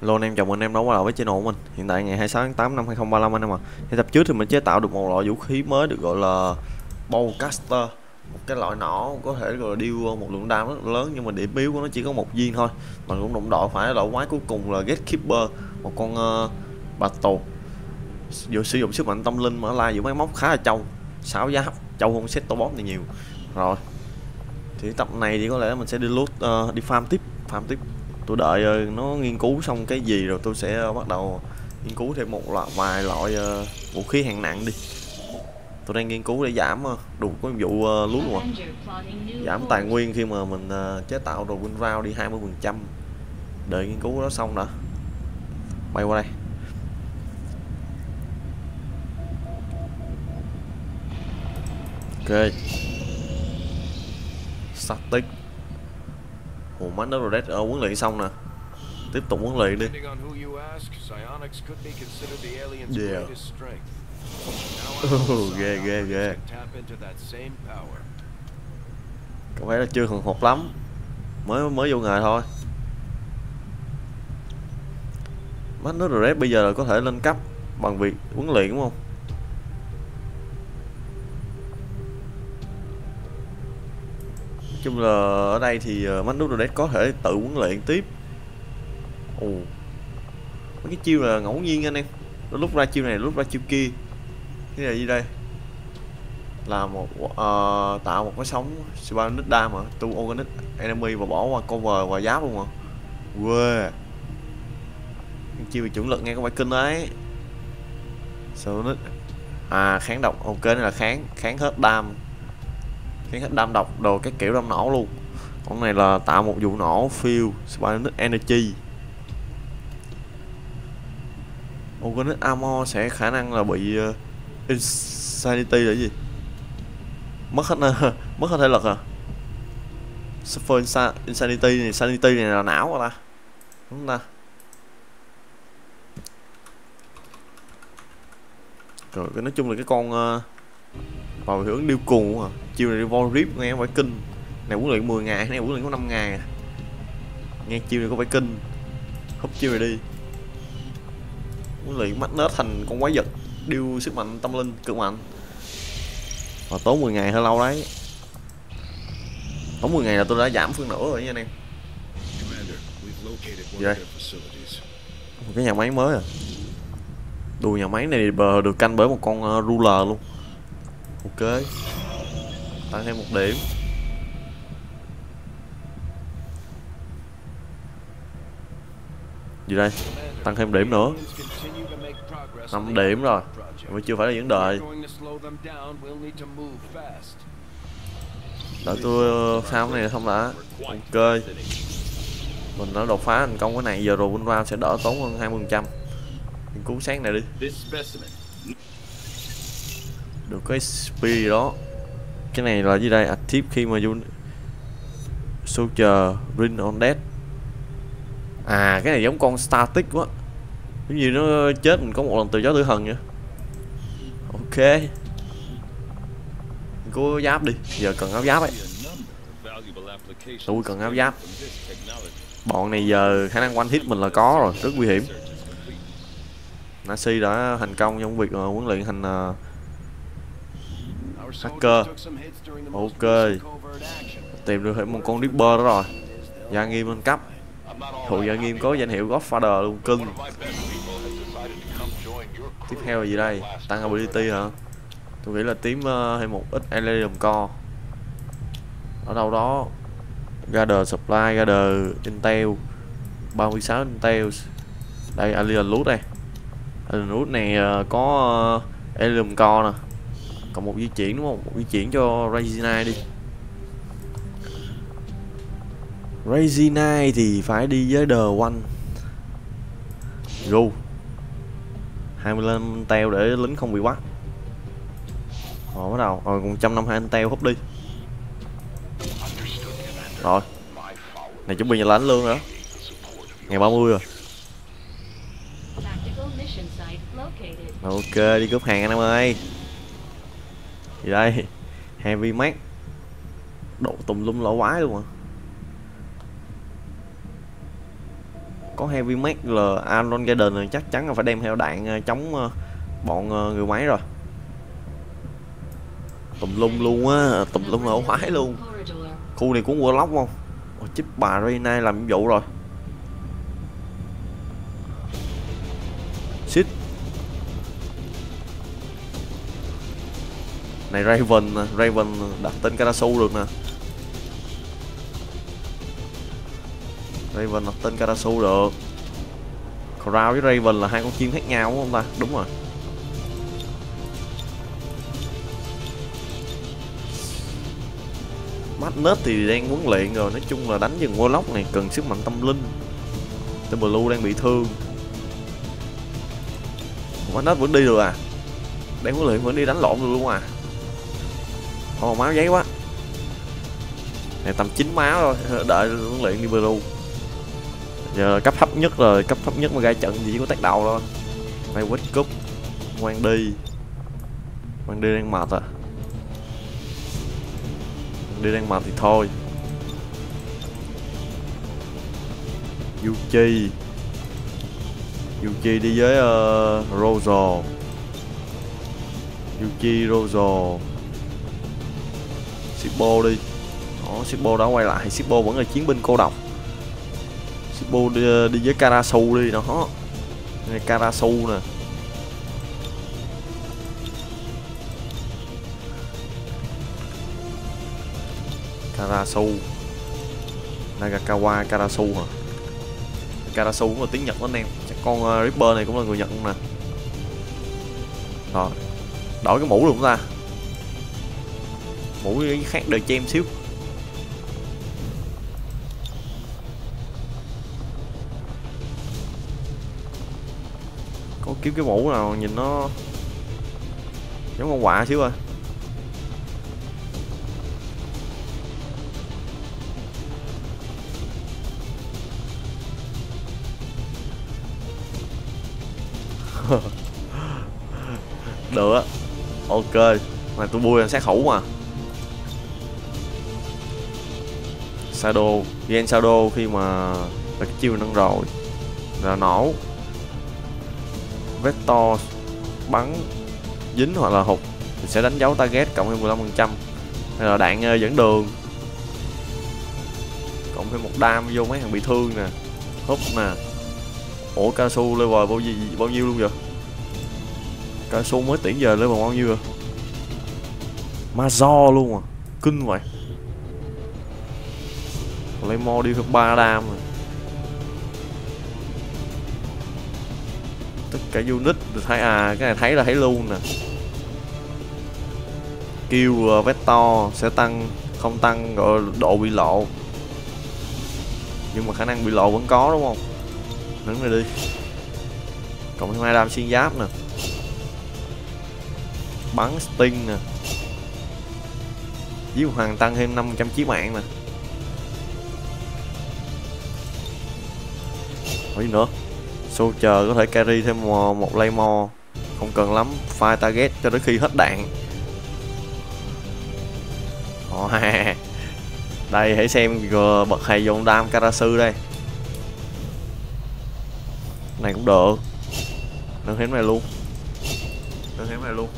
Hello anh em, chào mừng anh em đã quay lại với channel của mình. Hiện tại ngày 26 tháng 8 năm 2035 anh em ạ. Thì tập trước thì mình chế tạo được một loại vũ khí mới được gọi là Bowcaster. Một cái loại nỏ có thể gọi là điêu ờ, một lượng đam rất lớn Nhưng mà điểm yếu của nó chỉ có một viên thôi. Mình cũng đồng đội phải loại quái cuối cùng là Gatekeeper Một con uh, bạch tù Vừa sử dụng sức mạnh tâm linh mà la giữa máy móc khá là trâu. Sáu giáp, trâu hơn set bóp này nhiều. Rồi. Thì tập này thì có lẽ mình sẽ đi loot, uh, đi farm tiếp Farm tiếp tôi đợi ờ, nó nghiên cứu xong cái gì rồi tôi sẽ ờ, bắt đầu nghiên cứu thêm một loại vài loại ờ, vũ khí hạng nặng đi. Tôi đang nghiên cứu để giảm đủ có vụ uh, lút luôn giảm tài nguyên khi mà mình uh, chế tạo đồ win round đi 20 phần trăm. Đợi nghiên cứu đó xong đã. Bay qua đây. Ok. Static Ủa mắt nó rồi ở huấn luyện xong nè. Tiếp tục huấn luyện đi. Yeah. oh, ghê ghê ghê. Có vẻ là chưa hừng hột lắm. Mới mới vô nghề thôi. Mắt nó rồi bây giờ là có thể lên cấp Bằng việc huấn luyện đúng không chung là ở đây thì uh, Magnus Red có thể tự huấn luyện tiếp. Ồ. Mấy cái chiêu là ngẫu nhiên anh em. Lúc ra chiêu này lúc ra chiêu kia. Cái này gì đây. Là một uh, tạo một cái sóng Sybanic Dam mà tu organic enemy và bỏ qua cover và giáp luôn mà quê chiêu chuẩn lực nghe có phải kinh đấy Sonic à kháng độc. Ok này là kháng kháng hết đam cái hết đam độc đồ cái kiểu đam nổ luôn. Con này là tạo một vụ nổ field Spanish Energy. Organic Armor sẽ khả năng là bị uh, Insanity là gì? Mất hết ờ, mất hết thể lực à? Suffer insa Insanity này Sanity này là não rồi ta. Đúng ta? Rồi cái nói chung là cái con uh, vào hướng điêu cùng à. Chiêu này vol rip, nghe phải kinh. Này huấn luyện 10 ngày, này huấn luyện có 5 ngày à. nghe chiêu này có phải kinh. Húp chiêu này đi. Huấn luyện mắt nết thành con quái vật, điêu sức mạnh tâm linh, cực mạnh. Và tốn 10 ngày hơi lâu đấy. Tốn 10 ngày là tôi đã giảm phương nửa rồi nha anh em. Vậy. Một cái nhà máy mới à. Đùi nhà máy này bờ được canh bởi một con ờ, ruler luôn ok. Tăng thêm một điểm. Gì đây? Tăng thêm điểm nữa. 5 điểm rồi. Mới chưa phải là vấn đề đợi tôi sao này không đã? Ok. Mình đã đột phá thành công cái này. Giờ rồi win round sẽ đỡ tốn hơn 20 phần trăm. Nghiên cứu sáng này đi được cái speed đó. Cái này là gì đây? Active khi mà unit soldier ring on dead. À cái này giống con static quá. Giống như nó chết mình có một lần từ gió tử thần vậy. Ok. Cố giáp đi. Giờ cần áo giáp ấy. Tôi cần áo giáp. Bọn này giờ khả năng quanh hit mình là có rồi. Rất nguy hiểm. Nasi đã thành công trong việc ờ, huấn luyện thành uh, hacker. Ok. Tìm được một con Ripper đó rồi. Gia nghiêm lên cấp. Thụ gia nghiêm có danh hiệu Godfather luôn cưng. Tiếp theo là gì đây? Tăng ability hả? Tôi nghĩ là tím uh, thêm một ít Elerium core. Ở đâu đó gather supply gather intel 36 intel đây alien loot đây. Alien loot này uh, có ờ, uh, Elerium core nè còn một di chuyển đúng không? Một di chuyển cho Regina đi. Regina thì phải đi với The One. Go. 25 teo để lính không bị bắt Rồi bắt đầu. Rồi còn 152 anh teo hút đi. Rồi. Này chuẩn bị nhà lãnh lương nữa Ngày 30 rồi. Ok đi cướp hàng anh em ơi gì đây, heavy max độ tùm lum lỗ quái luôn à. Có heavy mech là Aron Garden này chắc chắn là phải đem theo đạn ờ, chống ờ, bọn ờ, người máy rồi. Tùm lum luôn á, tùm lum lỗ quái luôn. Khu này cũng warlock không? Chip chích bà reina làm nhiệm vụ rồi. Này Raven nè, Raven đặt tên Karasu được nè. Raven đặt tên Karasu được. Crow với Raven là hai con chim khác nhau đúng không ta? Đúng rồi. Magnet thì đang huấn luyện rồi nói chung là đánh dừng Warlock này cần sức mạnh tâm linh. The Blue đang bị thương. Magnet vẫn đi được à? Đang huấn luyện vẫn đi đánh lộn được luôn à? Ô máu giấy quá. Này tầm 9 máu rồi Đợi huấn luyện đi Blue Giờ cấp thấp nhất rồi Cấp thấp nhất mà ra trận gì chỉ có tác đầu thôi. May quýt cúp Ngoan đi. Ngoan đi đang mệt à. Đi đang mệt thì thôi. Yuchi Yuchi đi với ờ, uh, Rozo Yuchi Rozo Shippo đi. Đó, Shippo đã quay lại. Shippo vẫn là chiến binh cô độc. Shippo đi, đi với Karasu đi. Đó. Này Karasu nè. Karasu. Nagakawa Karasu hả? Karasu cũng là tiếng Nhật đó anh em. Chắc con ờ, uh, Ripper này cũng là người Nhật nè. Rồi Đổi cái mũ được không ta? Mũ khác đời cho em xíu. Có kiếm cái mũ nào nhìn nó Giống con quạ xíu rồi à? được á. Ok, mà tôi bui là sát thủ mà. Shadow gen shadow khi mà là cái chiêu nâng rồi là nổ. Vector, bắn, dính hoặc là hụt thì sẽ đánh dấu target cộng thêm 15 phần trăm. Hay là đạn ờ, dẫn đường. Cộng thêm một đam vô mấy thằng bị thương nè, húp nè. Ủa cao su level bao gì, bao nhiêu luôn vậy? Cao su mới tuyển giờ level bao nhiêu rồi do luôn à kinh vậy lấy mo đi được ba đam rồi. Tất cả unit được thấy à cái này thấy là thấy luôn nè. Kêu ờ, vector sẽ tăng, không tăng, gọi độ bị lộ. Nhưng mà khả năng bị lộ vẫn có, đúng không? Đứng này đi. Cộng thêm hai đam xuyên giáp nè. Bắn sting nè. Giết hoàng tăng thêm 500 chí mạng nè. Gì nữa. Chờ có thể carry thêm một, lay Claymore Không cần lắm Fire target cho đến khi hết đạn. Oh, Đây hãy xem bật hay dùng đam Karasu đây. Này cũng được. Nâng hiếm này luôn. Nâng hiếm này luôn.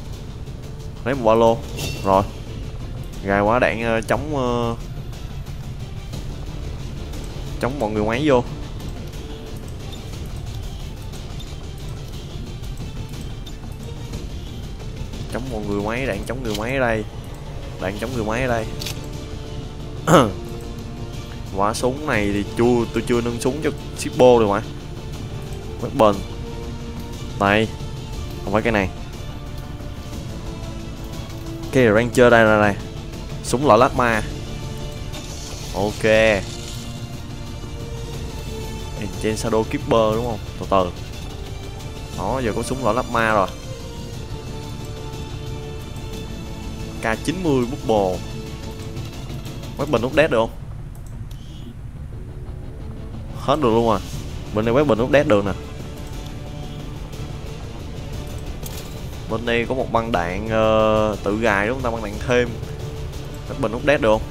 Lấy một ba lô. Rồi. Gài quá đạn uh, chống uh, chống mọi người máy vô. Một người máy đạn chống người máy ở đây. Đạn chống người máy ở đây. Quả súng này thì chưa, tôi chưa nâng súng cho shippo được mà. Weapon này, không phải cái này. Cái ranger đây này này súng lọ lát ma. Ok. Trên shadow keeper đúng không? Từ từ. Đó, giờ có súng lọ lát ma rồi. K90 bubble Weapon nút đét được không? Hết được luôn à. Bên này weapon nút đét được nè. Bên đây có một băng đạn uh, tự gài đúng không ta? Băng đạn thêm. Các bình nút đét được không?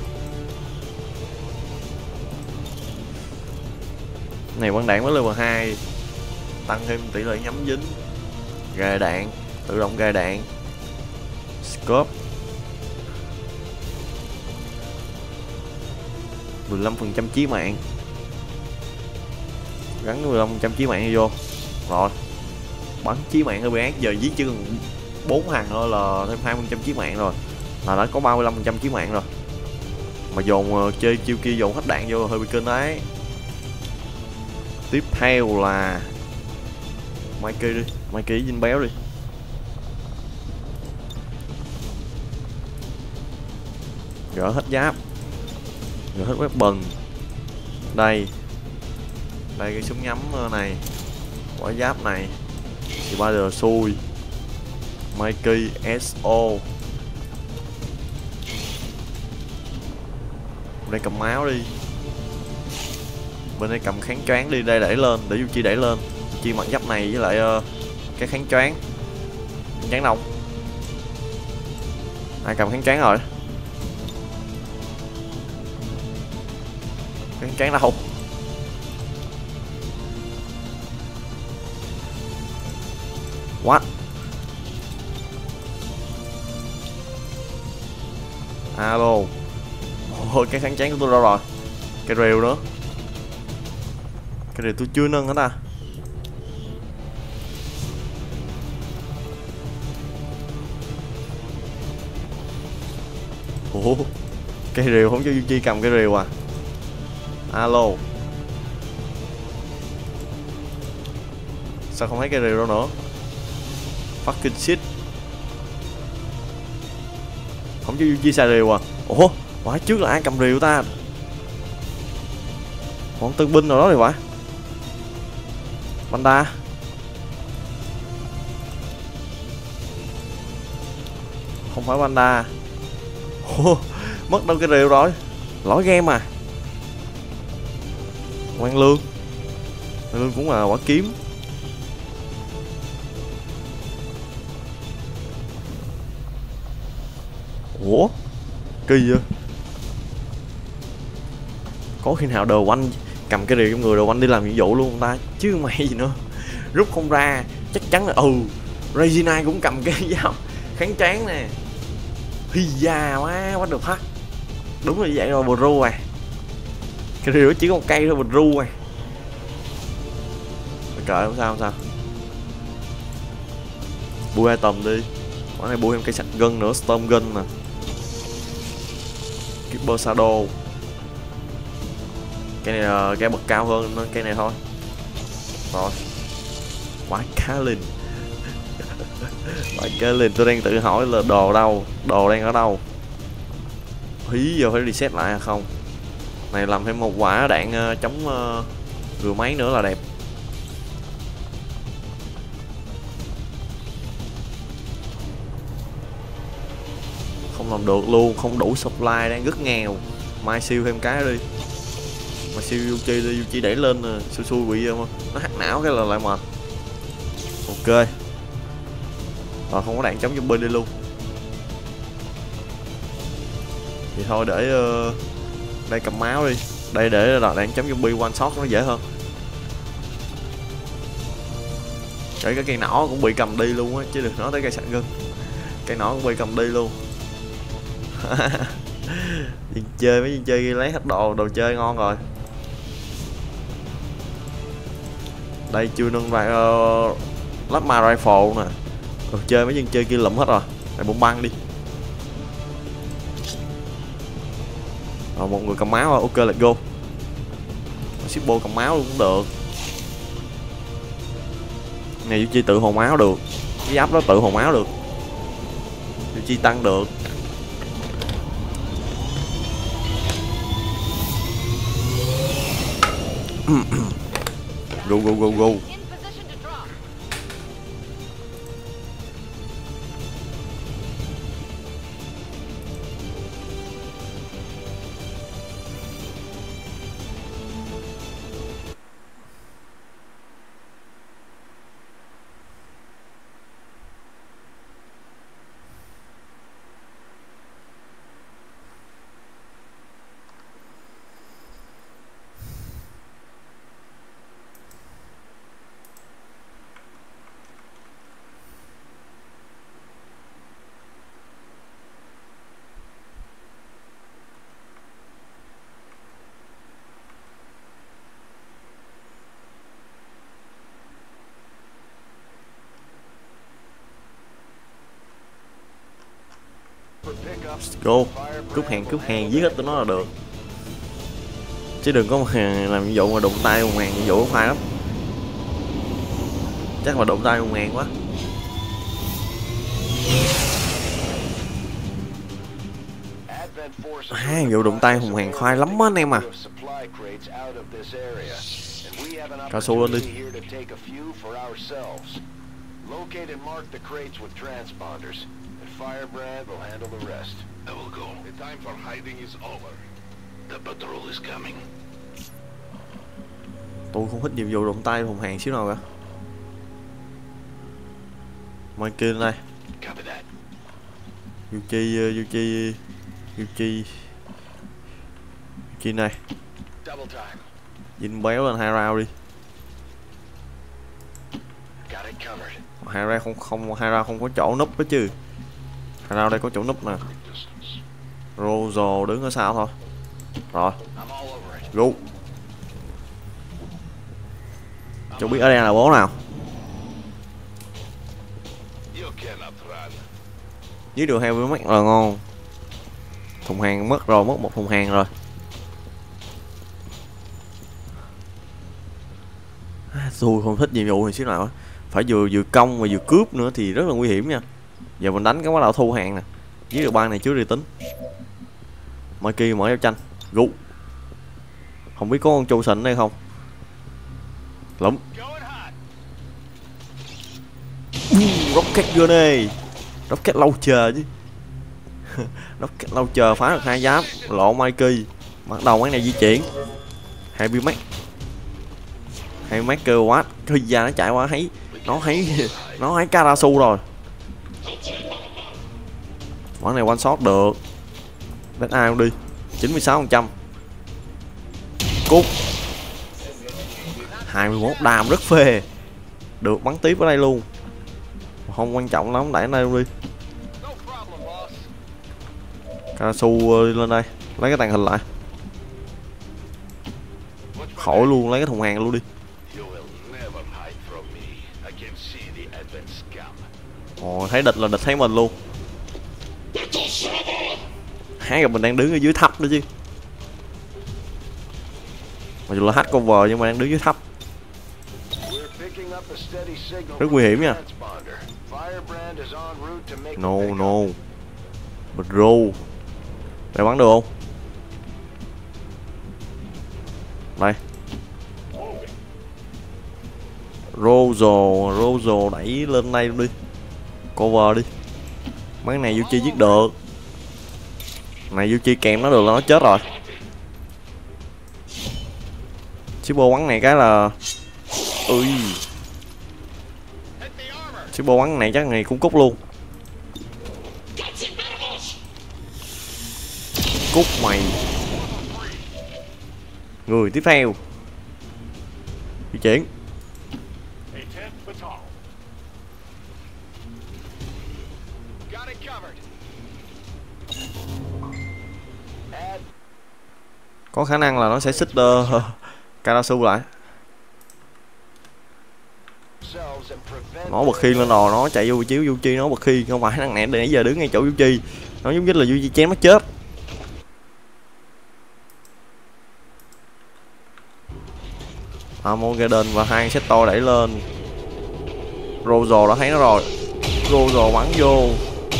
Này băng đạn mới level 2 tăng thêm tỷ lệ nhắm dính. Gài đạn tự động gài đạn. Scope. 15% chí mạng. Gắn 15% chí mạng vô. Rồi. Bắn chí mạng hơi ác giờ giết chỉ cần bốn hàng thôi là thêm 20% chí mạng rồi. Là đã có 35% chí mạng rồi. Mà dồn uh, chơi chiêu kia dồn hết đạn vô hơi bị kinh đấy tiếp theo là Mikey đi. Mikey dinh béo đi. Gỡ hết giáp rồi hết weapon đây. Đây cái súng nhắm ờ, này. Quả giáp này. Thì ba giờ xui. Mikey SO đây cầm máu đi. Bên đây cầm kháng choáng đi. Đây đẩy lên. Để du chi đẩy lên. Chi mặc giáp này với lại uh, cái kháng choáng. Chán đâu ai cầm kháng choáng rồi? Chán choáng đâu what? Alo. Ôi, cái kháng chán của tôi đâu rồi? Cái rìu nữa cái rìu tôi chưa nâng hết à? ủa? Cái rìu không cho Duy Chi cầm cái rìu à? Alo. Sao không thấy cái rìu đâu nữa? Fucking shit. Không cho Yuki xài rìu à? Ủa? Quả trước là ai cầm rìu ta? Bọn tân binh nào đó thì quả Banda Không phải Banda Ủa, Mất đâu cái rìu rồi? Lỗi game à? Quang Lương. Quang Lương cũng là quả kiếm. Ủa? Kỳ vậy? Có khi nào đồ quanh cầm cái rìu trong người đồ quanh đi làm nhiệm vụ luôn không ta? Chứ mày gì nữa. Rút không ra, chắc chắn là ừ Regina cũng cầm cái dao kháng tráng nè. Hi da quá quá được hết đúng là như vậy rồi bro à cái rìu chỉ có một cây thôi mình ru à trời, không sao không sao. Bui tầm đi. Món này bui em cây sạch gân nữa storm gân nè Keeper Shadow. Cái này là cái bậc cao hơn cái này thôi. Rồi. Quái cá linh. Quái cá linh, tôi đang tự hỏi là đồ đâu? Đồ đang ở đâu? Hí giờ phải reset lại hay không? Này làm thêm một quả đạn uh, chống ờ, uh, rửa máy nữa là đẹp. Không làm được luôn không đủ supply đang rất nghèo. Mai siêu thêm cái đi. Mà siêu Yuchi đi Yuchi đẩy lên nè xui xui bị nó hack não cái là lại mệt. Ok. Rồi không có đạn chống zombie đi luôn. Thì thôi để uh, đây cầm máu đi. Đây để đạn chống zombie one shot nó dễ hơn. Để cái cây nỏ cũng bị cầm đi luôn á chứ đừng nói tới cây sạn gân. Cây nỏ cũng bị cầm đi luôn. Đi chơi mấy chơi lấy hết đồ đồ chơi ngon rồi. Đây chưa nâng vài uh, ờ, lắp ma rifle nè. Đồ chơi mấy dân chơi kia lụm hết rồi. Này bom băng đi. Rồi một người cầm máu rồi ok let's go. Shippo cầm máu luôn cũng được. Này chi tự hồn máu được. Cái giáp đó tự hồn máu được. Chi tăng được. Go, go, go, go. Go cướp hàng cướp hàng giết hết tụi nó là được. Chứ đừng có mà làm nhiệm vụ mà đụng tay hùng hàng nhiệm vụ khoai lắm. Chắc mà đụng tay hùng hàng quá. À, vụ đụng tay hùng hàng khoai lắm á anh em à. Cao su lên đi. Locate and mark the crates with transponders, and Firebrand will handle the rest. I will go. The time for hiding is over. The patrol is coming. tôi không thích nhiệm vụ đụng tay hùng hàng xíu nào cả mai kia that. Yuchi uh, Yuchi Yuchi Yuchi này Double time. Dinh béo lên hai round đi Got it covered. hai ra không không hai ra không có chỗ núp đó chứ hai ra đây có chỗ núp nè. Rozo đứng ở sau thôi. Rồi. I'm all go biết ở đây là bố nào? Dưới đường heo với mắt là ngon. Thùng hàng mất rồi, mất một thùng hàng rồi. À, Tôi không thích nhiệm vụ này xíu nào. Phải vừa vừa công và vừa cướp nữa thì rất là nguy hiểm nha. Giờ mình đánh cái bắt đầu thu hàng nè. Dưới được ban này trước đi tính mai Kỳ mở giao tranh. Gụ không biết có con châu sình hay không. Lắm Going hot. rocket grenade rocket lâu chờ chứ. Rocket lâu chờ phá được hai giáp. Lộ Mikey bắt đầu cái này di chuyển. Hai bi mắt hai mắt cơ quá thời gian nó chạy qua thấy. Nó thấy nó thấy Karasu rồi. Quán này one shot được đánh ai không đi. 96 phần trăm. Cút. 21 đàm rất phê. Được bắn tiếp ở đây luôn. Không quan trọng lắm đẩy đây luôn đi. Karasu đi lên đây. Lấy cái tàn hình lại. Khỏi luôn lấy cái thùng hàng luôn đi. Ồ, thấy địch là địch thấy mình luôn há gặp mình đang đứng ở dưới thấp đó chứ. Mặc dù là hát cover nhưng mà đang đứng dưới thấp. Rất nguy hiểm nha. No no. Bro Đây bắn được không? Đây. Rozo Rozo đẩy lên đây luôn đi. Cover đi. Mấy này vô chi giết được. Này Yuchi kèm nó được là nó chết rồi. Shippo bắn này cái là Ui. Chiếc bô bắn này chắc này cũng cút luôn. Cút mày. Người tiếp theo. Di chuyển. Có khả năng là nó sẽ xích uh, Karasu lại. Nó bật khi lên đò nó chạy vô vị trí của Yuchi nó bật khi Không phải thằng này nãy giờ đứng ngay chỗ Yuchi Nó giống như là Yuchi chém nó chết. À, Armageddon và hai sector đẩy lên. Rozo đã thấy nó rồi. Rozo bắn vô.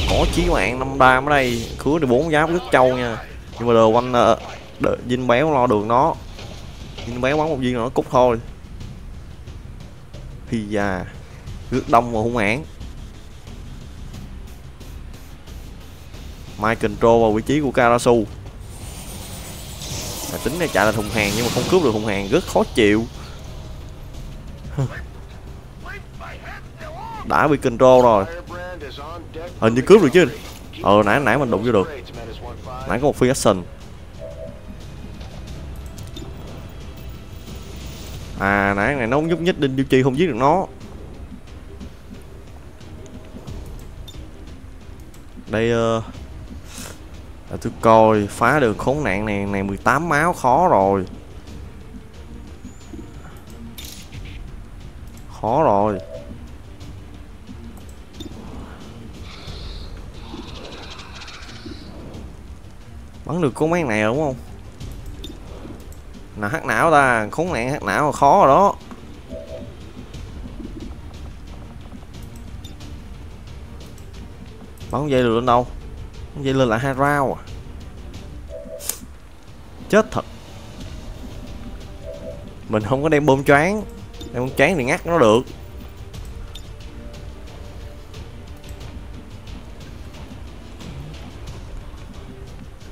Có chí mạng năm đam ở đây. Khứa được bốn giáp rất trâu nha. Nhưng mà đồ quanh uh, đợi Dinh béo lo đường nó. Dinh béo bắn một viên là nó cút thôi. Thì già Rước đông và hung hãn. Mai control vào vị trí của Karasu. À, Tính này chạy là thùng hàng nhưng mà không cướp được thùng hàng rất khó chịu. Đã bị control rồi. Hình như cướp được chứ. Ờ nãy nãy mình đụng vô được. Nãy có một phi action. À nãy này nó không nhúc nhích Đinh Du Chi không giết được nó. Đây uh, để tôi coi phá được khốn nạn này này 18 máu khó rồi. Khó rồi. Bắn được có mấy này đúng không? Là hắc não ta. Khốn nạn hắc não là khó rồi đó. Bắn dây được lên đâu. Dây lên là hai round à. Chết thật. Mình không có đem bom choáng. Đem bom choáng thì ngắt nó được.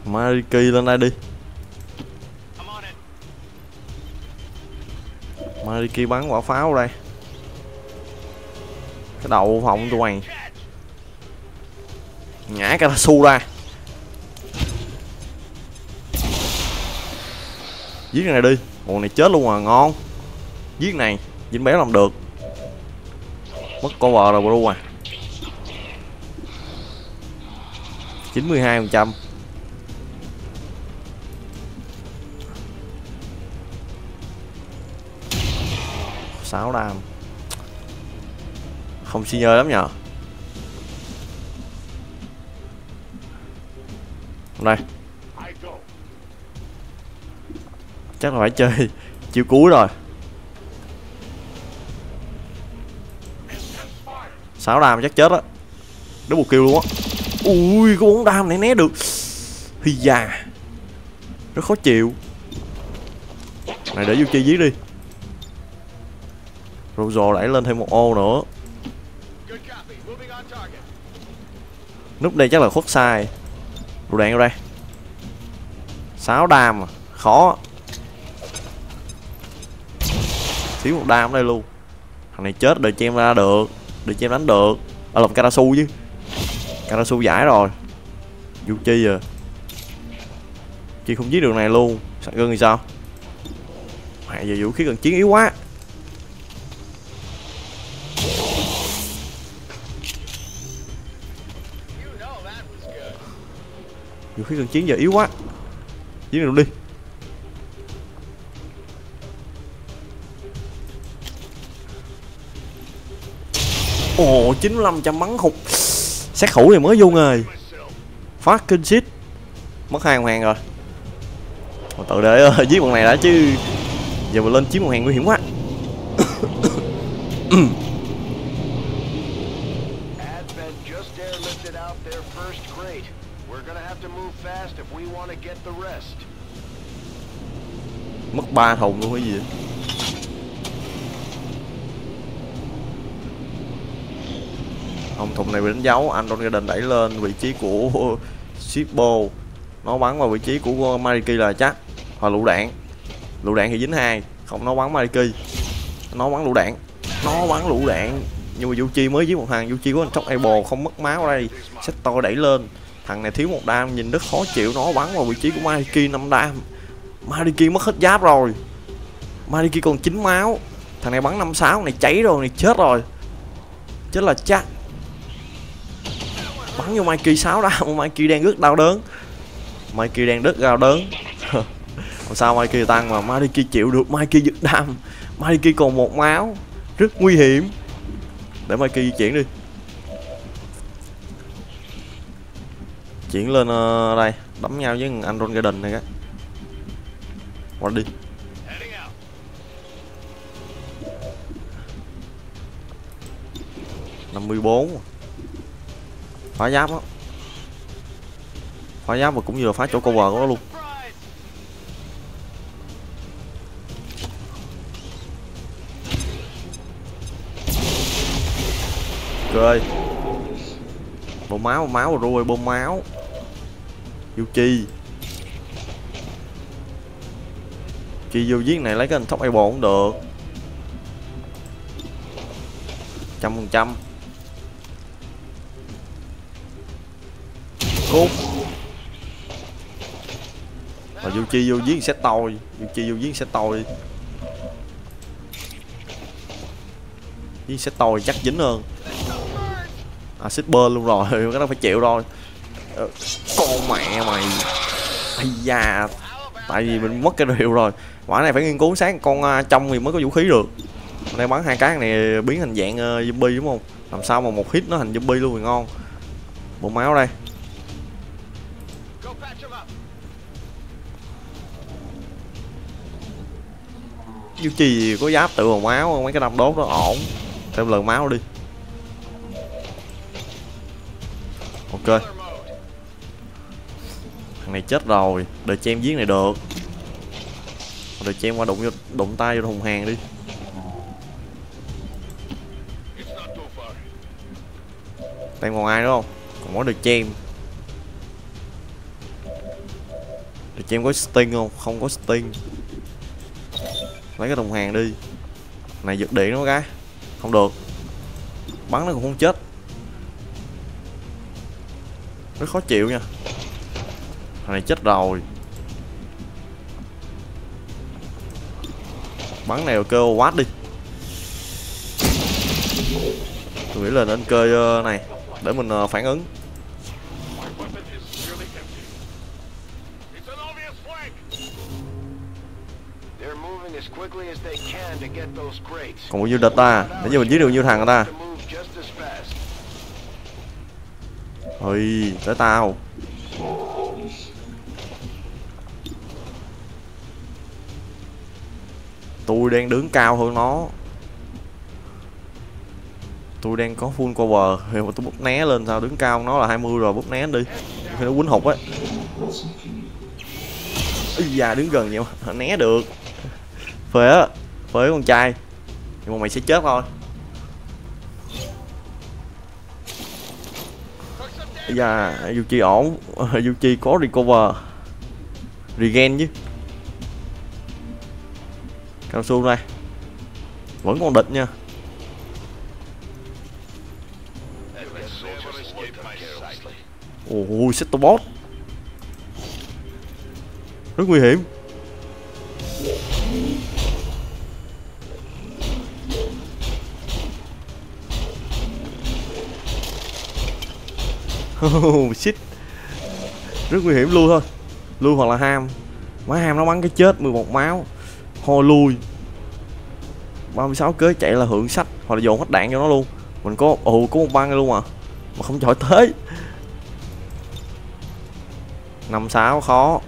Mariki lên đây đi. Đi kia bắn quả pháo đây. Cái đầu phòng tụi mày Nhả cái su ra. Giết cái này đi. Ồ, này chết luôn à ngon. Giết này Dính bé làm được. Mất cover rồi, bro à. 92% sáu đam không suy nhơ lắm nhở? Đây. Chắc là phải chơi chiêu cuối rồi. Sáu đam chắc chết á. Đúng một kêu luôn á. Ui có 4 đam này né được. Thì già rất khó chịu. Này, để vô chơi giết đi. Rozo đẩy lên thêm một ô nữa. Núp đây chắc là khuất sai. Đồ đạn ở đây. 6 đam à Khó. Thiếu một đam ở đây luôn. Thằng này chết đợi cho ra được Đợi cho đánh được. À, ở lòng Karasu chứ. Karasu giải rồi. Vũ chi à? Chi không giết được này luôn. Sạc gân thì sao? Mẹ giờ vũ khí cần chiến yếu quá. Vũ khí cần chiến giờ yếu quá. Chiến được đi. Ồ 95 trăm bắn hụt Sát thủ này mới vô rồi Phát kinh shit. Mất hai hoàng rồi. Mà tự để uh, giết bọn này đã chứ. Giờ mà lên chiếm một hàng nguy hiểm quá. Ừ. Mất ba thùng luôn cái gì vậy? Không, thùng này bị đánh dấu Anh Don Garden đẩy lên vị trí của Shippo Nó bắn vào vị trí của Mariki là chắc. Hoặc lựu đạn. Lựu đạn thì dính hai Không nó bắn Mariki. Nó bắn lựu đạn. Nó bắn lựu đạn. Nhưng mà Yuchi mới giết một thằng. Yuchi anh trong Apple không mất máu ở đây. Sector đẩy lên. Thằng này thiếu một đam, nhìn rất khó chịu, Nó bắn vào vị trí của Mariki 5 đam. Mariki mất hết giáp rồi. Mariki còn 9 máu. Thằng này bắn 56 này cháy rồi, này chết rồi. Chết là chắc. Bắn vô Mikey 6 đam Mikey đang rất đau đớn. Mikey đang rất đau đớn. Làm sao Mikey tăng mà Mikey chịu được Mikey giật đam? Mikey còn một máu. Rất nguy hiểm. Để Mikey di chuyển đi. Chuyển lên uh, đây Đấm nhau với anh Ron Garden này các, Qua đi. Năm mươi bốn. Phá giáp á. Phá giáp mà cũng như là phá chỗ cover của nó luôn. Surprise! cười bơm máu bơm máu rồi bơm máu vô chi. Chi vô giết này lấy cái anh ai bỏ cũng được. Trăm phần trăm. Cút. Mà vô chi vô giết sẽ tôi vô chi vô giết sẽ tôi giết sẽ tôi chắc dính hơn. À xích bơ luôn rồi, cái đó phải chịu rồi. Ờ, con mẹ mày. Ây da tại vì mình mất cái đồ hiệu rồi. Quả này phải nghiên cứu sáng con à, trong thì mới có vũ khí được. Mình đang bắn hai cái này biến thành dạng uh, zombie đúng không? Làm sao mà một hit nó thành zombie luôn thì ngon. Bộ máu đây. Chứ chi có giáp tự vào máu mấy cái đâm đốt đó ổn. Thêm lần máu đi. Ok thằng này chết rồi. Đợi cho em giết này được. Đợi cho em qua đụng vô, đụng tay vô thùng hàng đi. Tay còn ai nữa không? Còn có được chem Được chem có sting không? Không có sting. Lấy cái đồng hàng đi. Này giật điện nó cái Không được. Bắn nó cũng không chết. Rất khó chịu nha. Thằng này chết rồi. Bắn này kêu quát đi. Tôi nghĩ là nên chơi ờ, này để mình ờ, phản ứng. Còn bao nhiêu ta nãy giờ mình giết được nhiêu thằng ta? Ôi tới tao tôi đang đứng cao hơn nó. Tôi đang có full cover thì mà tôi bút né lên sao đứng cao nó là 20 rồi bút né đi. Thì nó quýnh hụt á, Ý da đứng gần vậy mà né được. Phế á phế con trai. Nhưng mà mày sẽ chết thôi. Bây da Yuchi ổn. Yuchi có recover. Regen chứ cao su đây. Vẫn còn địch nha. Ôi soldiers bot rất nguy hiểm. Oh, shit rất nguy hiểm lui thôi. Lui hoặc là ham. Má ham nó bắn cái chết 11 máu thôi lui. 36 kế chạy là hưởng sách hoặc là dồn hết đạn cho nó luôn. Mình có ồ có một băng luôn à. Mà không chọi tới. năm sáu khó.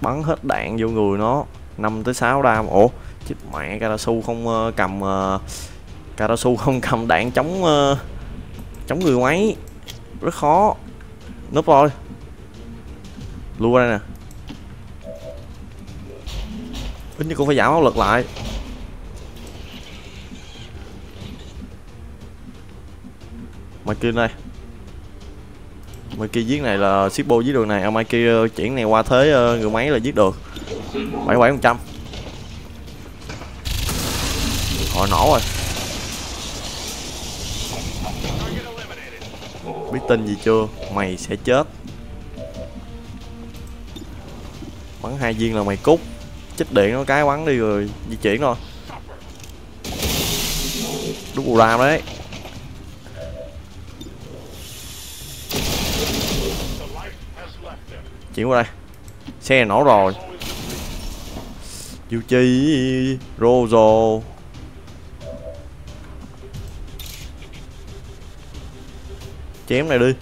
Bắn hết đạn vô người nó. 5 tới 6 đam. Ủa chết mẹ Karasu không uh, cầm uh, Karasu không cầm đạn chống uh, chống người máy rất khó. Núp rồi lùi qua đây nè. Ít nhất cũng phải giảm áp lực lại. Mày kia đây. Mày kia giết này là shippo giết đường này. À, mày kia ờ, chuyển này qua thế ờ, người máy là giết được. Bảy bảy phần trăm. Họ nổ rồi Target eliminated biết tin gì chưa? Mày sẽ chết. Bắn hai viên là mày cút. Chích điện nó, cái bắn đi rồi, di chuyển thôi. Đúng bù ram đấy. Chuyển qua đây. Xe này nổ rồi. Yuchi Rozo chém này đi.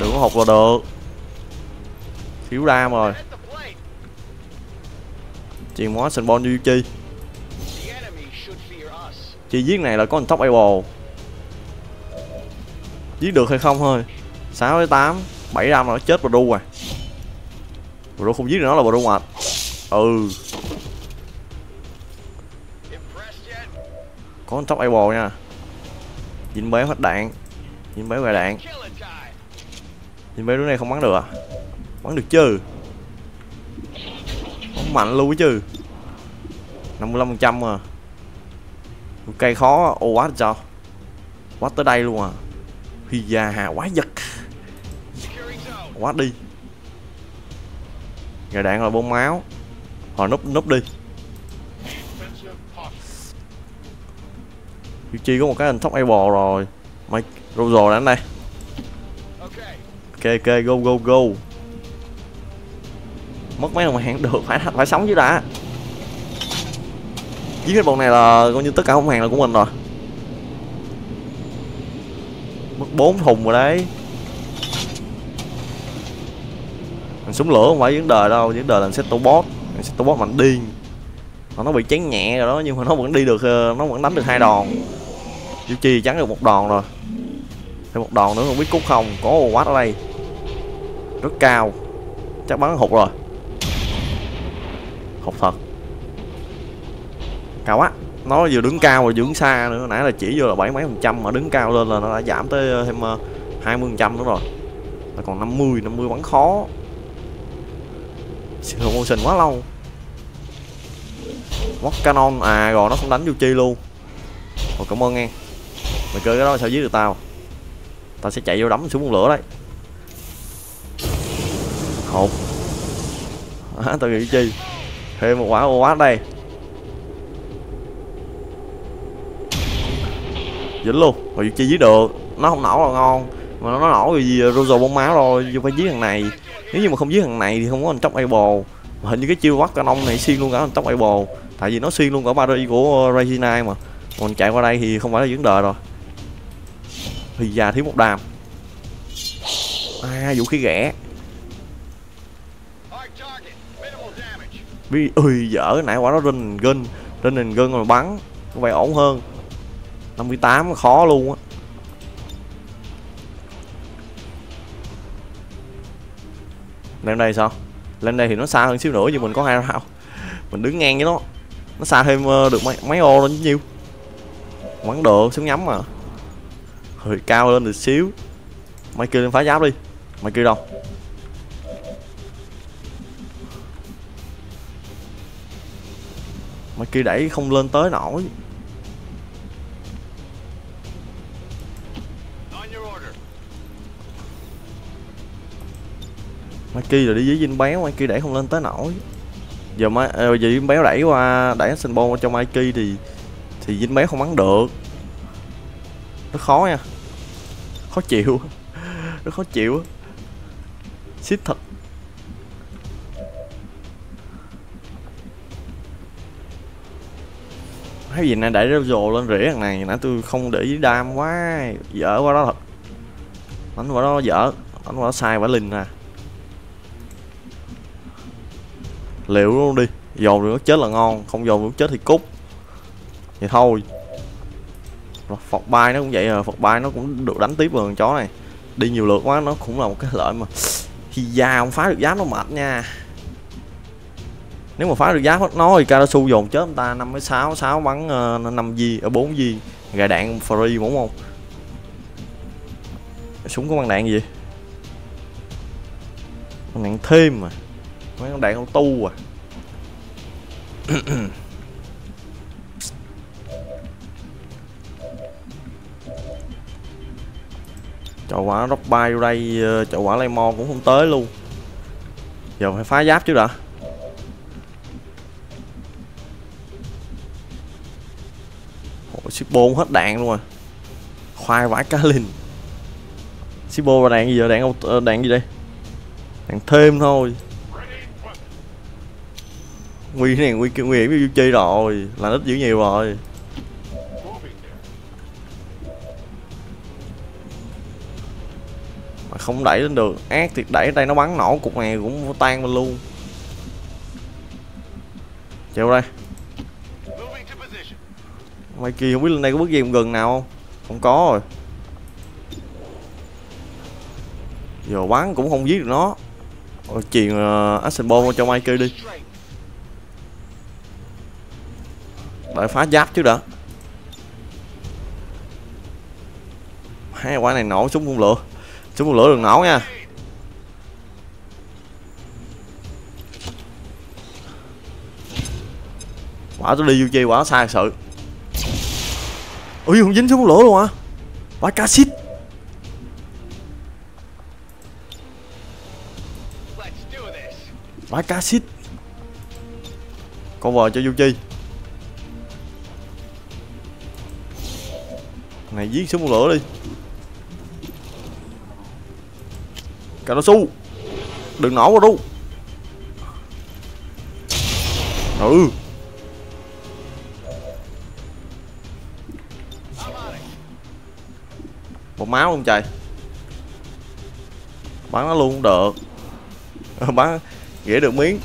Đừng có học là được. Thiếu đam rồi. Chuyền món sinh bon chi Yuchi Chỉ giết này là có top able Giết được hay không thôi. 6 tới 8 7 đam là nó chết Bru à Bru không giết được nó là bro mệt. Ừ. Có top able nha. Dính mấy hết đạn. Dính mấy về đạn. Nhìn mấy. Dính đứa này không bắn được à? Bắn được chứ. Bắn mạnh luôn chứ. 55% à. Cây khó ô quá sao Quá tới đây luôn à. Huy hà quá giật. Quá đi. Gà đạn là bông máu. Họ núp núp đi. Yuchi có một cái hình thóc able rồi. Mày Rozo đánh đây Ok ok, go go go. Mất mấy đồng hàng được, phải phải sống chứ đã. Giết cái bọn này là coi như tất cả không hàng là của mình rồi. Mất bốn thùng rồi đấy. Thằng súng lửa không phải vấn đề đâu, vấn đề là set bot thằng set bot mạnh điên. Mà nó bị chán nhẹ rồi đó, nhưng mà nó vẫn đi được ờ, nó vẫn đánh được hai đòn. Diêu Chi chắn được một đòn rồi. Thêm một đòn nữa không biết cút không. Có quát ở đây. Rất cao. Chắc bắn hụt rồi. Hụt thật. Cao quá. Nó vừa đứng cao và dưỡng đứng xa nữa. Nãy là chỉ vô là bảy mấy phần trăm mà đứng cao lên là nó đã giảm tới ờ, thêm ờ, hai mươi phần trăm nữa rồi. Là còn 50 50 bắn khó. Slow motion quá lâu. Móc canon à rồi nó không đánh vô chi luôn. Rồi cảm ơn nghe. Mày chơi cái đó sao giết được tao? Tao sẽ chạy vô đấm xuống lửa đấy. Hột. À, Tao nghĩ chi? Thêm một quả ô quá đây. Dính luôn mà chi giết được? Nó không nổ là ngon Mà nó nổ vì gì ờ, rô bông máu rồi Vô phải giết thằng này. Nếu như mà không giết thằng này thì không có anh chóc able mà hình như cái chiêu quát canon này xuyên luôn cả anh chóc able Tại vì nó xuyên luôn cả body của ờ, Regina mà. Còn chạy qua đây thì không phải là vấn đề rồi thì già thiếu một đàm. À vũ khí ghẻ Hard ơi vì ui dở, nãy quả nó rinh gân rinh nền gân rồi bắn, có vẻ ổn hơn. 58 khó luôn á. Lên đây sao? Lên đây thì nó xa hơn xíu nữa, nhưng mình có hai rau mình đứng ngang với nó. Nó xa thêm ờ, được mấy mấy ô lên nhiêu? Bắn được súng nhắm mà hơi cao lên được xíu. Mày kêu lên phá giáp đi. Mày kêu đâu? Mày kêu đẩy không lên tới nổi. Mày kêu là đi dưới dinh béo mày kêu đẩy không lên tới nổi. Giờ mà giờ dinh béo đẩy qua, đẩy sinh bôn cho Mikey thì thì dính béo không bắn được nó khó nha. Khó chịu. Nó khó chịu. Xít thật. Thấy gì nè đẩy rêu rồ lên rỉa thằng này, nãy tôi không để ý đam quá. Dở quá đó thật. Đánh quá đó dở. Đánh quá đó sai quả linh à liệu luôn đi. Dồn được chết là ngon, không dồn được chết thì cút. Vậy thôi rồi, phật bay nó cũng vậy à phật bay nó cũng được đánh tiếp vườn chó này. Đi nhiều lượt quá nó cũng là một cái lợi mà thì già không phá được giáp nó mệt nha. Nếu mà phá được giáp nó thì Karasu dồn chết người ta năm mươi sáu sáu bắn ờ, năm gì ở bốn gì gà đạn free đúng không súng có băng đạn gì? Băng đạn thêm mà mấy con đạn auto à. chậu quả rock bay vô đây ờ, chậu quả lemon cũng không tới luôn. Giờ phải phá giáp chứ đã. Ôi, Shippo hết đạn luôn rồi. Khoai vãi cá linh. Shippo và đạn gì giờ đạn ờ, đạn gì đây? Đạn thêm thôi. Nguy này nguy nguy hiểm như chi rồi. Là ít dữ nhiều rồi. Không đẩy lên được. Ác thiệt đẩy đây nó bắn nổ cục này cũng tan mình luôn. Chịu đây. Mày kia không biết lên đây có bước gì gần nào không? Không có rồi. Giờ bắn cũng không giết được nó. Rồi chuyền uh, Action Bomb cho mày kia đi. Đợi phá giáp chứ đã. Hai quả này nổ súng không lửa. Súng một lửa đường nổ nha. Quả tôi đi vô chi quả sai sự. Ui, không dính xuống lửa luôn hả? Quả cá xít. Quả cá xít. Con vờ cho vô chi. Này giết xuống lửa đi. cả nó su Đừng nổ vào đu. Ừ. Một máu không trời? Bắn nó luôn cũng được. Bắn dễ được miếng.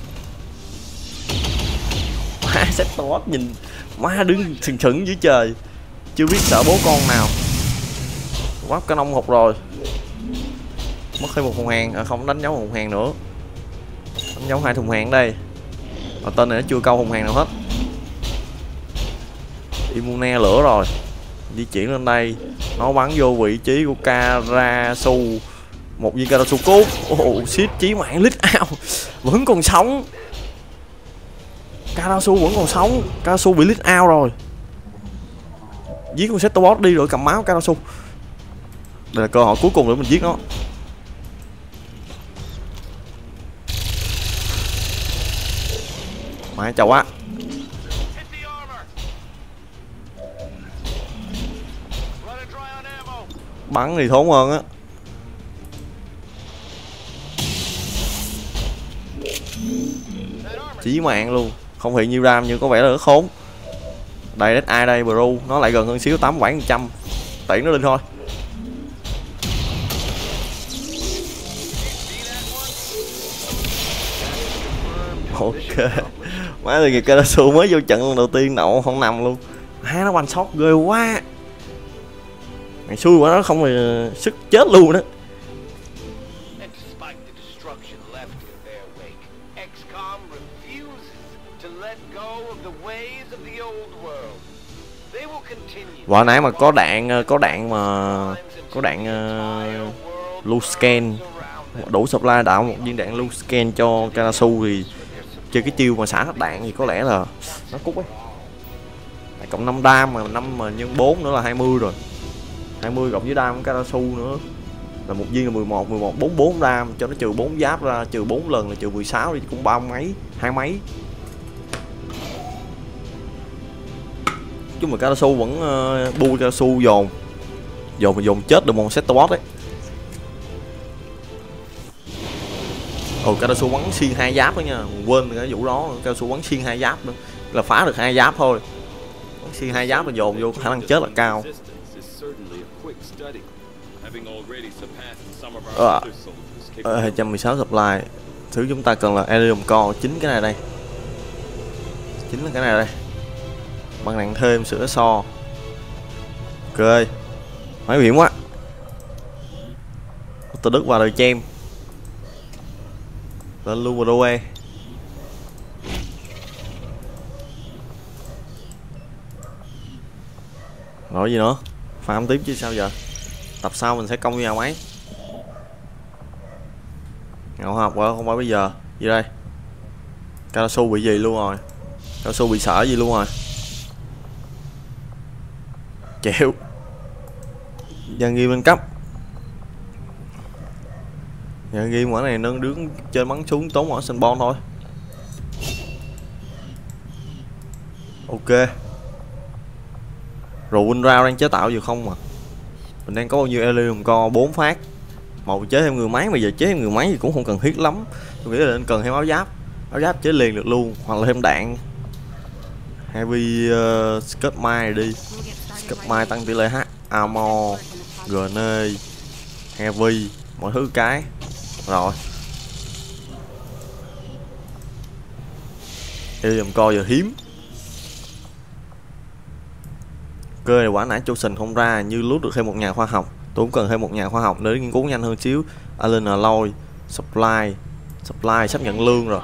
Má xét toát nhìn. Má đứng sừng sững dưới trời. Chưa biết sợ bố con nào. Quá cái nông hụt rồi mất thêm một thùng hàng. À, không đánh dấu một thùng hàng nữa. Đánh dấu hai thùng hàng đây. Và tên này nó chưa câu thùng hàng nào hết. Immune lửa rồi. Di chuyển lên đây. Nó bắn vô vị trí của Karasu một viên Karasu cốt. Ồ shit chí mạng lít ao. Vẫn còn sống. Karasu vẫn còn sống. Karasu bị lít ao rồi. Giết con Setobot đi rồi cầm máu Karasu đây là cơ hội cuối cùng để mình giết nó Mẹ chào quá Hit á Bắn thì thốn hơn á. Chí mạng luôn. Không hiện nhiêu ram nhưng có vẻ là rất khốn. Đây, đất ai đây, bro? Nó lại gần hơn xíu 8 7 trăm. Tiện nó lên thôi. Ok. Má thì nghiệp Karasu mới vô trận lần đầu tiên đậu không nằm luôn. Má nó one shot ghê quá. Mày xui quá nó không thì sức chết luôn đó. Vừa nãy mà có đạn ờ, có đạn mà có đạn uh, loose scan. Đủ supply đạo một viên đạn loose scan cho Karasu thì chơi cái chiêu mà xả hết đạn thì có lẽ là nó cút ấy. Tại cộng 5 đam mà 5 mà nhân 4 nữa là 20 rồi. 20 cộng với đam của Karasu nữa. Là một viên là 11 11 44 đam cho nó trừ 4 giáp ra trừ 4 lần là trừ 16 đi cũng bao mấy hai mấy. Chung mà Karasu vẫn uh, bu Karasu dồn. Dồn mà dồn chết được một set Setobot đấy ừ cao su bắn xuyên hai giáp đó nha. Quên cái vụ đó Karasu bắn xuyên hai giáp nữa là phá được hai giáp thôi. Bắn xuyên hai giáp mà dồn vô khả năng chết là cao. Ờ. other soldiers' ờ, 216 supply. Thứ chúng ta cần là Elysium Core chính cái này đây. Chính là cái này đây. Băng nặng thêm sữa so. Ok. Máy hiểm quá. Tôi đức vào đời chem lên luôn vào đâu e rồi gì nữa? Farm tiếp chứ sao giờ? Tập sau mình sẽ công vào nhà máy. Ngậu học quá không phải bây giờ. Gì đây? Cao su bị gì luôn rồi? Cao su bị sở gì luôn rồi? Chịu. Dân ghi bên cấp. Dạ ghi quả này nâng đứng trên bắn xuống tốn ở sân bon thôi. Ok. Rồi win round đang chế tạo gì không mà mình đang có bao nhiêu Elysium co 4 phát. Màu chế thêm người máy mà giờ chế thêm người máy thì cũng không cần thiết lắm. Tôi nghĩ là nên cần thêm áo giáp. Áo giáp chế liền được luôn hoặc là thêm đạn. Heavy ờ, uh, skirt mine đi. Skirt mine tăng tỷ lệ h armor grenade heavy mọi thứ cái rồi. Elysium coi giờ hiếm. Cơ này quả nãy Chosen không ra như lút được thêm một nhà khoa học. Tôi cũng cần thêm một nhà khoa học để nghiên cứu nhanh hơn xíu. Alan Alloy Supply. Supply sắp nhận lương rồi.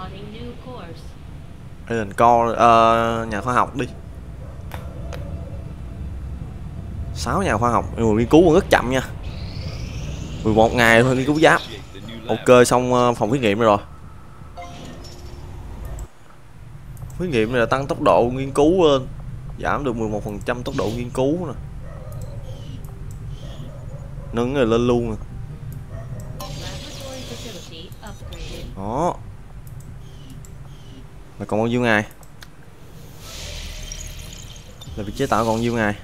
Alan Core uh, nhà khoa học đi. 6 nhà khoa học. Nhưng mà nghiên cứu còn rất chậm nha. 11 ngày thôi nghiên cứu giáp Dạ. ok xong ờ, phòng thí nghiệm rồi. Thí nghiệm này là tăng tốc độ nghiên cứu lên giảm được 11% tốc độ nghiên cứu nè. Nâng này lên luôn nè. Đó. Là còn bao nhiêu ngày? Là việc chế tạo còn nhiêu ngày?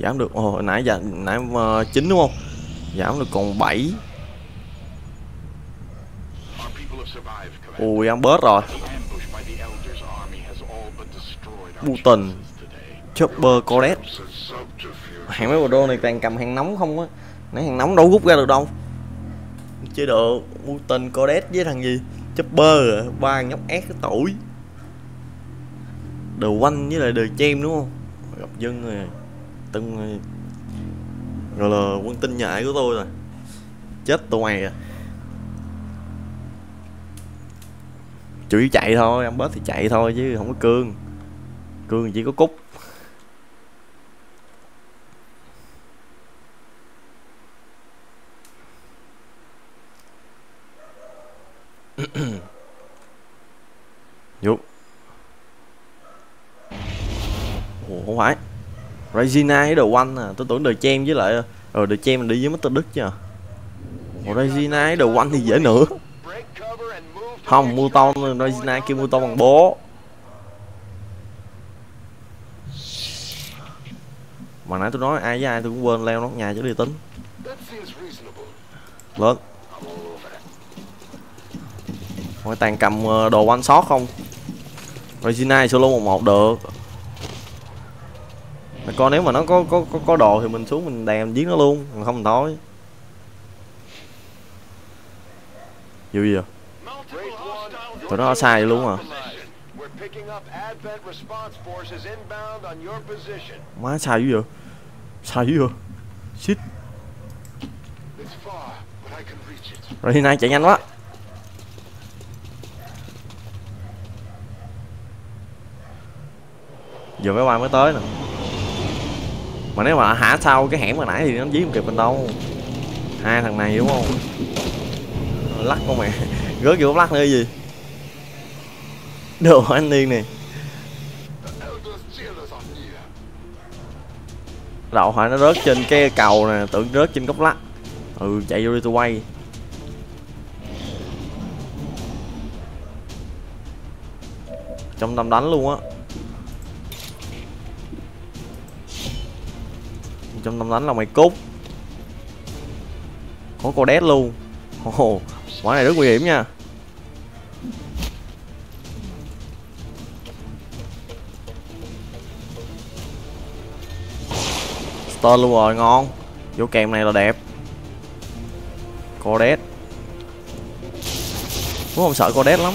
Giảm được ồ hồi nãy giờ nãy ờ, uh, 9 đúng không? Giảm được còn 7 ui, ăn bớt rồi. The Putin. chopper codet hàng mấy bộ đô này toàn cầm hàng nóng không á. Nãy hàng nóng đâu rút ra được đâu. Chế độ mutant codet với thằng gì? Chopper à ba nhóc ác cái tuổi đồ quanh với lại đời chem đúng không? Gặp dân rồi. Tân rồi là quân tinh nhại của tôi rồi. Chết tụi mày à. Chủ yếu chạy thôi ăn bớt thì chạy thôi chứ không có cương. Cương chỉ có cúc Vô. Ủa, không phải. Regina với đồ One à Tôi tưởng đời Chem với lại Ờ đời Chem mình đi với Mr. Đức chứ à. Ủa, Regina với đồ One thì dễ nữa Break cover and move to không mua ton Regina kêu mua ton bằng bố. Mà nãy tôi nói ai với ai tôi cũng quên leo nó nhà chứ đi tính. Lớn. seems Hỏi tàn cầm ờ, đồ one shot không? Regina solo một một được. Mà coi nếu mà nó có có có, có đồ thì mình xuống mình đèm giết nó luôn còn không mình thôi. Dù gì vậy? Tụi nó sai luôn à. Má sai dữ vậy? Sai dữ vậy? Shit. Rồi hiện nay chạy nhanh quá. Giờ mấy ba mới tới nè. Mà nếu mà hả sau cái hẻm hồi nãy thì nó dí không kịp mình đâu. Hai thằng này đúng không? Lắc con mẹ. Gớt vô lắc nữa gì? Đồ anh Niên này, Đậu hỏi nó rớt trên cái cầu nè Tưởng rớt trên góc lắc. Ừ chạy vô đi tôi quay. Trong tâm đánh luôn á. Trong tâm đánh là mày cút. Có cô đét luôn. Ồ, oh, quả này rất nguy hiểm nha. Monster luôn rồi, ngon. Vô kèm này là đẹp. Cô đét. Cũng không sợ cô đét lắm.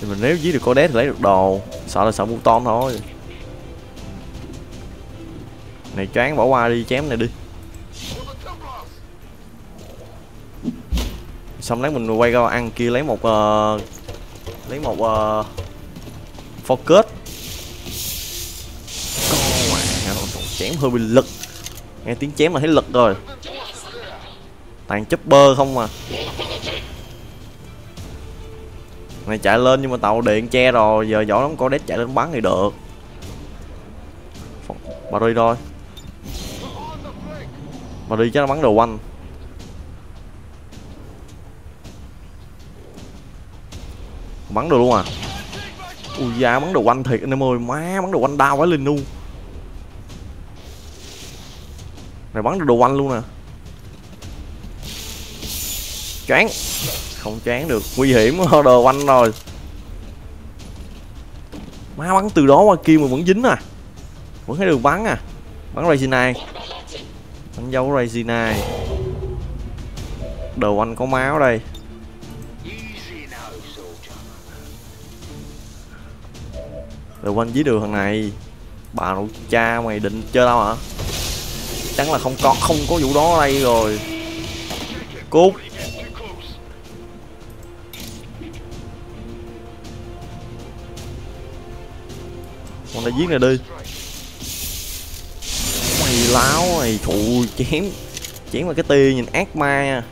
Thì mình nếu giết được cô đét thì lấy được đồ. Sợ là sợ muton thôi. Này choáng bỏ qua đi chém này đi. Xong lấy mình quay ra ăn kia lấy một uh, Lấy một uh, Focus. Chém hơi bị lực. Nghe tiếng chém là thấy lực rồi. Toàn chopper không mà Này chạy lên nhưng mà tàu điện che rồi, Giờ giỏi lắm có đét chạy lên bắn thì được. Bà đi thôi. Bà đi chắc nó bắn đồ quanh. Bắn được luôn à. Ui da, bắn đồ quanh thiệt, anh em ơi, Má, bắn đồ quanh đau quá, linh luôn Này bắn được đồ anh luôn à. nè Choáng Không choáng được. Nguy hiểm đồ anh rồi. Má bắn từ đó qua kia mà vẫn dính à. Vẫn thấy đường bắn à. Bắn Regina. Bắn dấu Regina. Đồ anh có máu đây. Đồ anh dưới đường thằng này. Bà nội cha mày định chơi tao hả? Chắc là không có không có vụ đó ở đây rồi. Cút. Con này giết này đi. Mày láo mày thụ chém. Chém vào cái tia nhìn ác ma nha.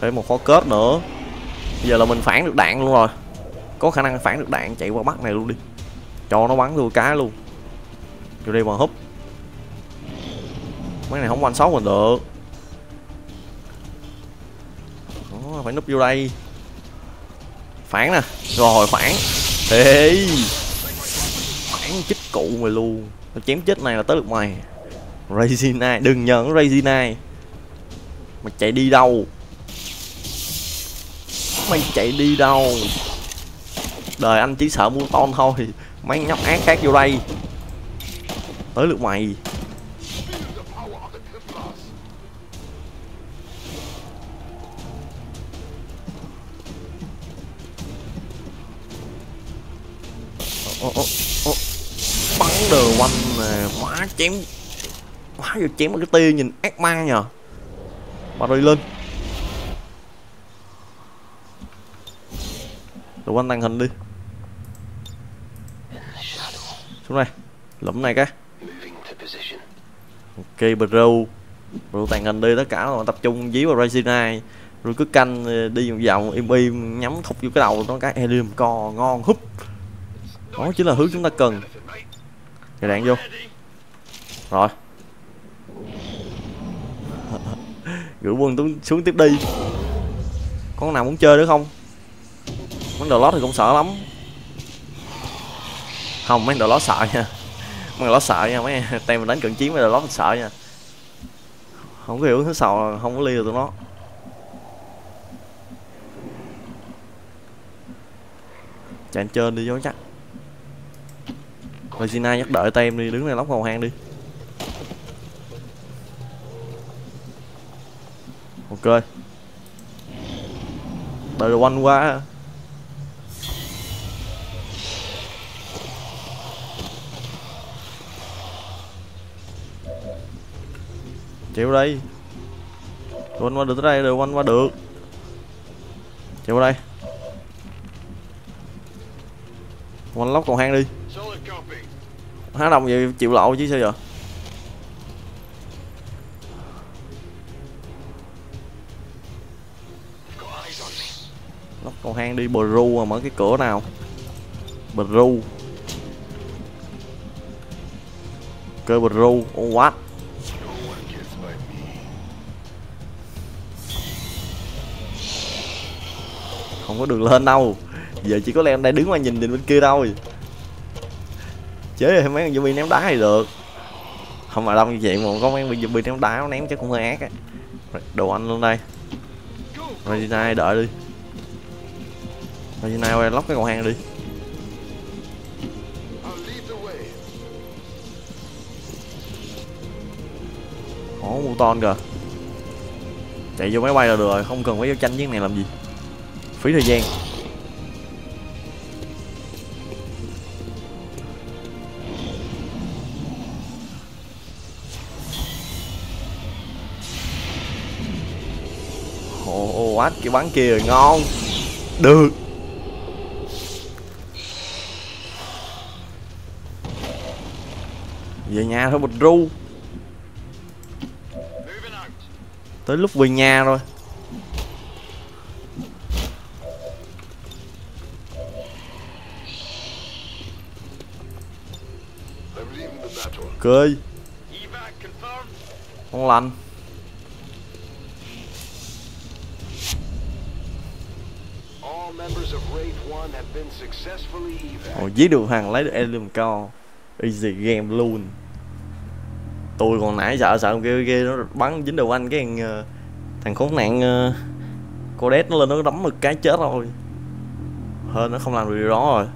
Thêm một kho kết nữa. Bây giờ là mình phản được đạn luôn rồi. Có khả năng phản được đạn chạy qua bắt này luôn đi. Cho nó bắn tôi cái luôn. Vô đây mà húp. Mấy này không quanh sót mình được. Đó, phải núp vô đây. Phản nè Rồi phản. Thế Phản chích cụ mày luôn. Tao chém chết này là tới được mày. Regina Đừng nhận Regina Mày chạy đi đâu? Mày chạy đi đâu? Đời anh chỉ sợ mua ton thôi. Mấy nhóc ác khác vô đây. Tới lượt mày. Chém quá giờ chém một cái tia nhìn ác ma nhờ. Bà rồi lên. Đờ quanh tàng hình đi. Xuống đây. Lụm này cái. Ok, bro. Bro tàng hình đi, tất cả là tập trung dí vào Regina rồi cứ canh ờ, đi vòng vòng, im im, nhắm thục vô cái đầu nó cái. Helium co ngon húp. Đó chính là hướng chúng ta cần. Rồi đạn vô. Rồi. Gửi quân xuống, xuống tiếp đi. Con nào muốn chơi nữa không? Mấy đồ lót thì cũng sợ lắm. Không mấy đồ lót sợ nha. Mấy đồ lót sợ nha Mấy tem mình đánh cận chiến mấy đồ lót sợ nha. Không có hiểu thứ sầu không có ly được tụi nó. Chạy trên đi cho chắc. Regina nhắc đợi tem đi, đứng này lóc cầu hang đi. Ok Đợi đồ quanh qua. Chịu đây. Quanh qua được tới đây, đồ quanh qua được. Chịu đây. Quanh lóc cầu hang đi. Há đồng vậy chịu lộ chứ sao giờ hang đi bờ ru mà mở cái cửa nào? Bờ ru. Cơ bờ ru. Oh what Không có đường lên đâu. Giờ chỉ có leo đây đứng mà nhìn nhìn bên kia thôi. Chế rồi mấy con zombie ném đá thì được. Không mà đông như vậy mà có mấy con zombie ném đá nó ném chắc cũng hơi ác á. Đồ anh luôn đây. Regina đợi đi. Regina quay lóc cái cầu hang đi. Ồ, Muton kìa. Chạy vô máy bay là được rồi, không cần phải vô tranh với cái này làm gì. Phí thời gian. Ồ, ồ, quá cái bắn kia rồi, ngon. Được. Về nhà thôi bịch ru. Tới lúc về nhà rồi. Cười. Ngon lành. Ồ giết được thằng lấy được Elim Co Easy game luôn. Tôi còn nãy sợ sợ kia kia nó bắn dính đầu anh cái thằng, thằng khốn nạn uh, cô đét nó lên nó đấm một cái chết rồi. Hơn nó không làm được điều đó rồi.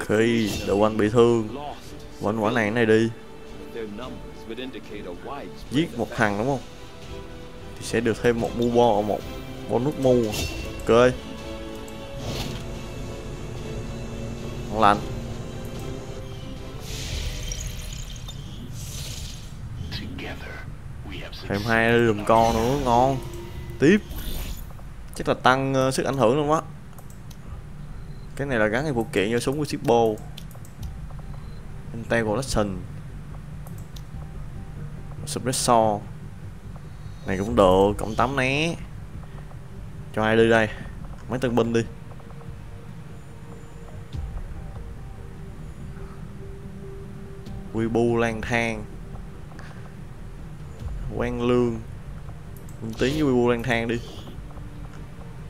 Khi đội đầu anh bị thương. Lost quả nạn này đi. Giết một thằng đúng không? Thì sẽ được thêm một mu bo một bonus mu. Ok. Ngon lành. Thêm hai lùm con nữa ngon. Tiếp. Chắc là tăng uh, sức ảnh hưởng luôn á cái này là gắn cái phụ kiện vô súng của Shippo Integration Suppressor. Này cũng được, cộng 8 né. Cho ai đi đây? Mấy tân binh đi. Quy bu, lang thang. Quen lương. Quân với quy bu, lang thang đi.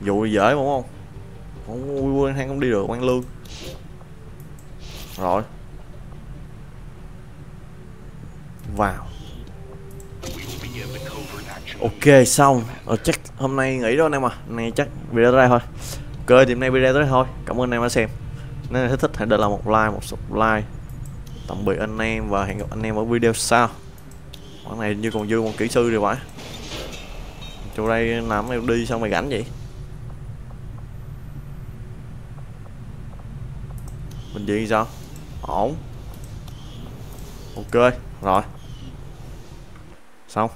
Dụ dễ đúng không? Không quên hay không đi được quan lương. Rồi. Vào. Ok xong. Ờ, chắc hôm nay nghỉ đó anh em à này nay chắc video tới đây thôi. Ok thì hôm nay video tới đây thôi. Cảm ơn anh em đã xem. Nếu anh thích hãy để lại một like một subscribe. Tạm biệt anh em và hẹn gặp anh em ở video sau. Quán này như còn dư một kỹ sư rồi phải. Chỗ đây làm em đi xong mày gánh vậy? Bình diện sao? Ổn. Ok rồi. Xong.